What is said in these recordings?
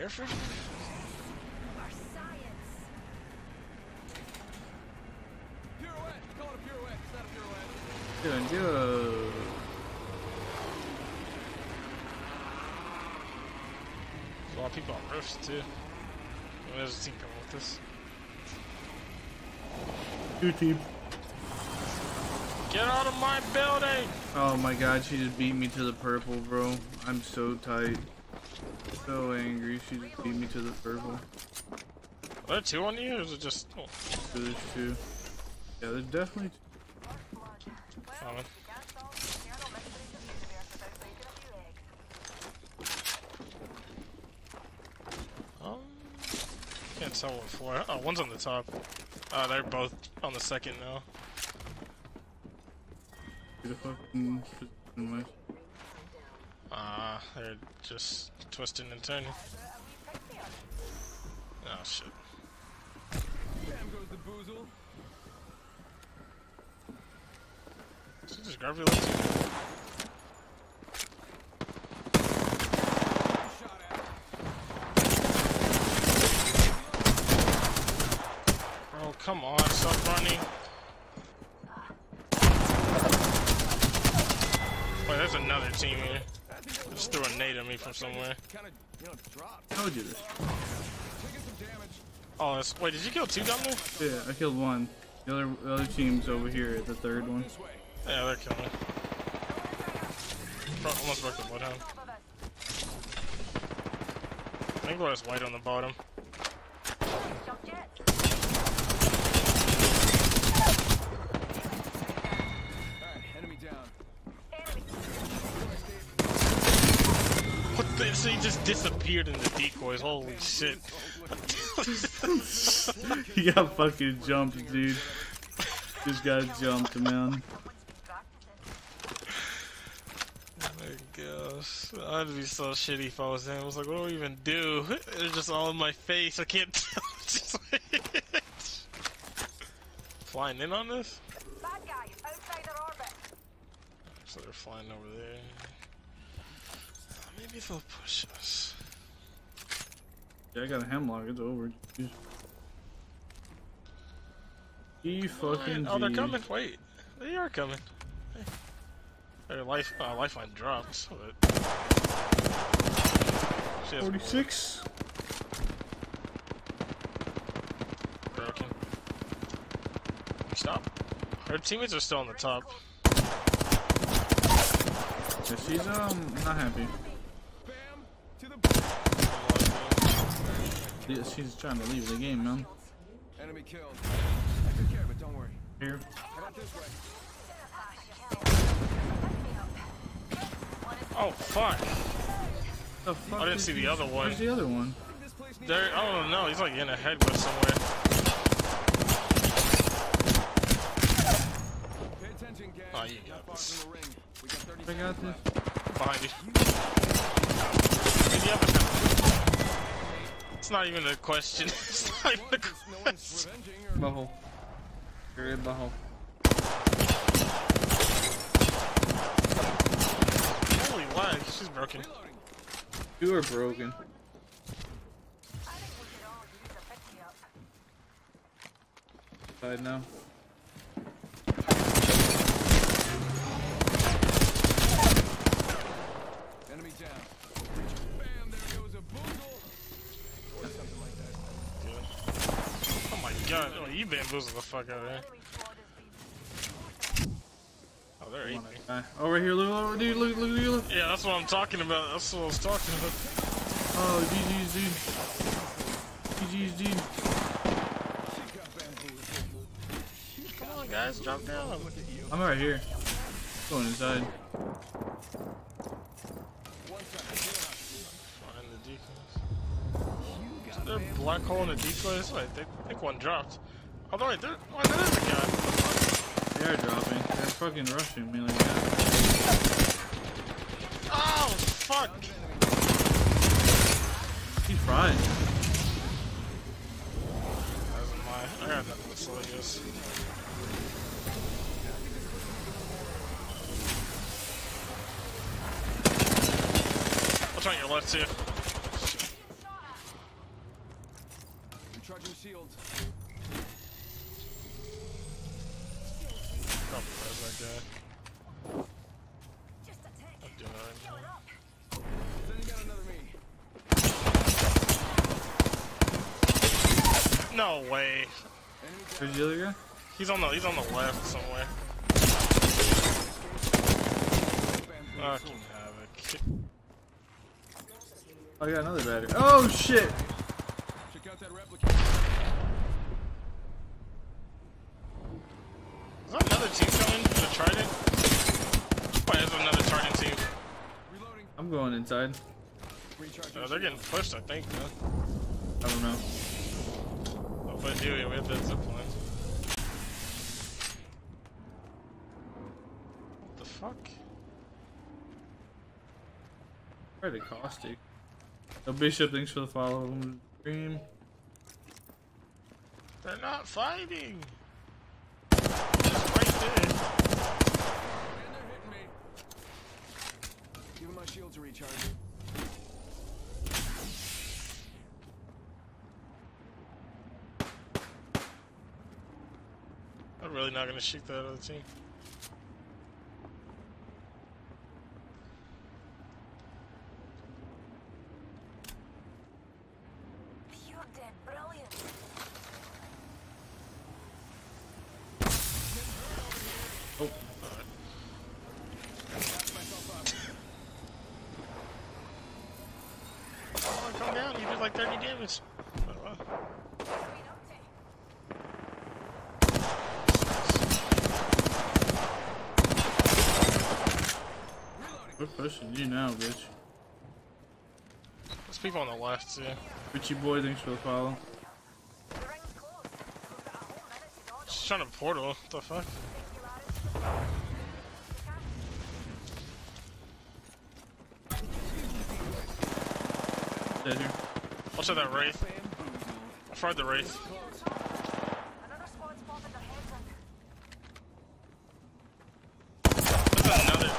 air for Our science. Pirouette! Call it a pirouette. It's not a pirouette. Doing good. a lot of people on roofs too. Oh, There's a team coming with us. Two teams. Get out of my building! Oh my god, she just beat me to the purple, bro. I'm so tight. So angry, she just beat me to the purple. Are there two on you, or is it just oh, So there's two. Yeah, there's definitely common? Um, can't tell what floor. Oh, one's on the top. Uh, they're both on the second now. two. The fucking position Ah, they're just twisting and turning. Oh shit. Bam goes the boozle. Just? Shot at. Bro, come on, stop running. Wait, there's another team here. Just threw a nade at me from somewhere. Kind of, you know, dropped. I told you this. Taking some damage. Oh, that's, wait, did you kill two down there? Yeah, I killed one. The other, the other team's over here at the third one. Yeah, they're killing. Bro, almost broke the bloodhound. I think there's white on the bottom. Just disappeared in the decoys. Holy shit. he got fucking jumped, dude. Just got jumped, man. Oh my gosh. I'd be so shitty if I was him. I was like, what do we even do? It's just all in my face. I can't tell. Just wait. Flying in on this? Bad guy, outside orbit. So they're flying over there. They'll push us. Yeah, I got a Hemlok. It's over. He fucking. Oh, they're coming. Wait. They are coming. Hey. Their life, uh, lifeline dropped. But... She has more. 46. broken. Stop. Her teammates are still on the top. Yeah, she's um not happy. Bam to the Yeah, She's trying to leave the game, man. enemy killed. I took care of it. Don't worry. Here. How about this way? Oh fuck! The fuck I didn't see the he- other one. Where's the other one? I think this place needs. There, I don't know. He's like in a headwood somewhere. Pay attention, gang. Oh, you got this. from. We got 30 I got seconds this. left. Behind you. Maybe you have a headwood. It's not even a question. It's not even a no one's question. revenging or Butthole. You're in butthole. Holy lag! She's broken. You are broken. Side now. You bamboozled the fuck out of there. Oh, they're eating right here. Look, look, dude. Look, look, look, look. Yeah, that's what I'm talking about. That's what I was talking about. Oh, GG's, dude. GG's, dude. Come on, guys, drop down. Look at you. I'm right here. Going inside. Find the decoys. Is there a black hole in the decoys? Wait, I think one dropped. Oh, no, wait, there, oh, there is a guy. They're dropping. They're fucking rushing me like that. Oh, fuck! He's fried. That was. I got nothing to say, yes. What's on your left, too? shields. Probably res that guy. Just a. I'm doing alright. Fill it up. Sending out another me. No way. Where's the other guy? He's on the he's on the left somewhere. Fucking havoc. I got another battery. Oh shit! Check out that replicator. Is that another team coming? The Trident? Oh, there's another Trident team. Reloading. I'm going inside. Uh, they're getting pushed, I think, man. I don't know. Oh, but do we have that zip line. What the fuck? Probably caustic. No Bishop, thanks for the follow. Dream. They're not fighting! Just right there. And they're hitting me. Giving my shields a recharge. I'm really not gonna shoot that other team. Pure dead brilliant. Oh, come down, you did like 30 damage. Oh, wow. we're pushing you now, bitch. There's people on the left, too. Richie boy, thanks for the follow. The ring's close. We've got a whole minute to dodge. She's trying to portal. What the fuck? Dead here. Watch out that Wraith. I fired the Wraith. Another squad spotted their heads in. There's another.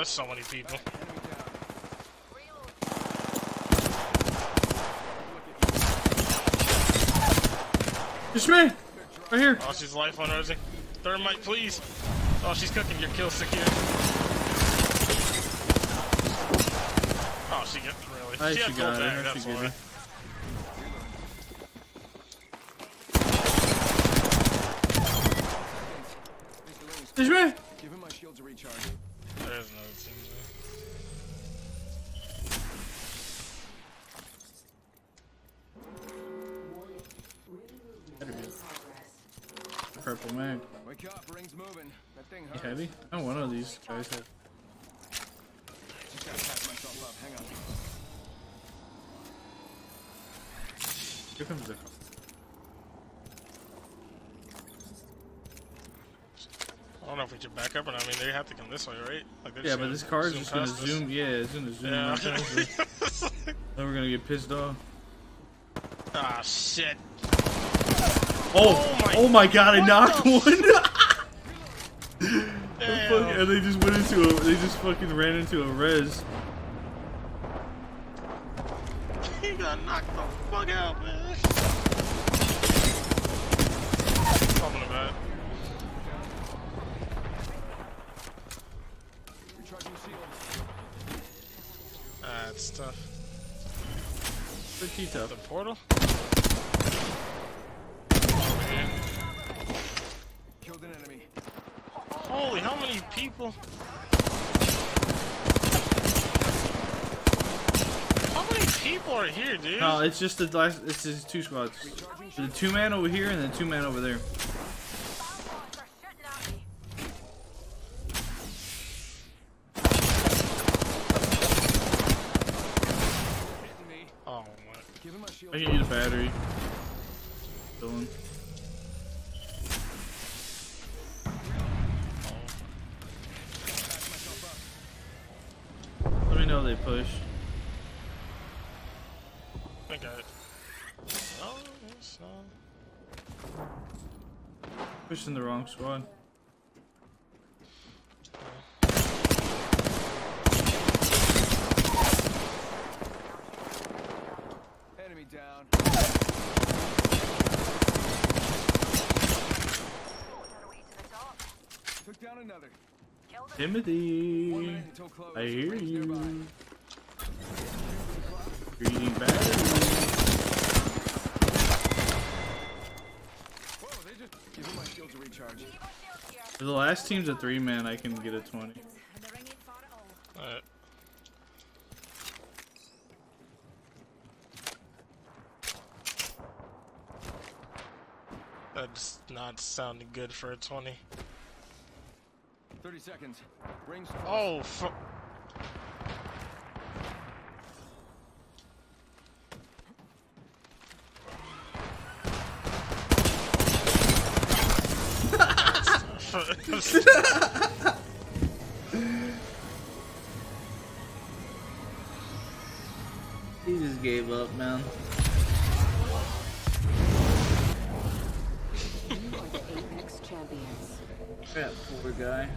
Outside there's so many people. Enemy down. reload. It's me! Right here. Oh, she's life on Rosie. Thermite, please. Oh, she's cooking your kill secure. Oh, she got really. I she she had full got it. bag, I that's why. it. It's me! Giving my shields a recharge. There's another team Better be. Purple mag. Wake up, ring's moving. That thing hurts. Heavy? Oh, one of these guys have. Just gotta patch myself up. Hang on. Here comes the. Don't know if we should back up or not. I mean, they have to come this way, right? Like, Yeah, but this car is just gonna us. zoom. Yeah, it's gonna zoom. Yeah. then we're gonna get pissed off. ah, shit. Oh! my- Oh my god, I knocked the one! And they just went into a. They just fucking ran into a res. He got knocked the fuck out, man. Coming about. Recharging shields. That's tough. Pretty The tough. portal? Killed an enemy. Holy, how many people? How many people are here, dude? No, it's just the last. It's just two squads. The two man over here and the two man over there. Balbots are shooting at me. Hitting me. Oh, my. Giving my shields I a can use a battery. Dylan. patch Let me know they push. I think I. Oh, yes, no. Pushing the wrong squad. Enemy down. Took down another. Timothy, I hear you. Greeting back. The last team's a three man, I can get a 20. Alright. Uh, That's not sounding good for a 20. 30 seconds. Rings. Oh, fu- He just gave up, man. That poor guy.